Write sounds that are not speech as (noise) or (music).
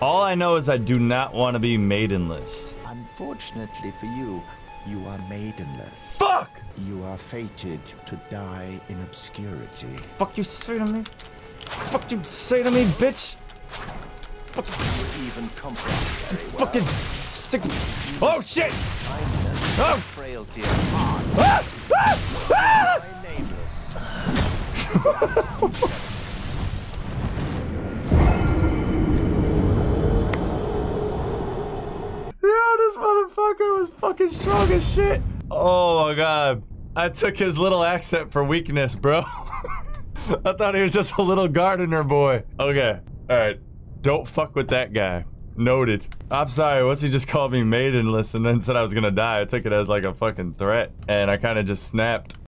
All I know is I do not want to be maidenless. Unfortunately for you, you are maidenless. Fuck! You are fated to die in obscurity. Fuck you say to me? Fuck you say to me, bitch? Fuck you even comfort well. Fucking sick. Oh shit! Oh! frailty of heart. Ah! Ah! Ah! (laughs) motherfucker was fucking strong as shit. Oh my god. I took his little accent for weakness, bro. (laughs) I thought he was just a little gardener boy. Okay. Alright. Don't fuck with that guy. Noted. I'm sorry, what's he just called me maidenless and then said I was gonna die? I took it as like a fucking threat. And I kind of just snapped.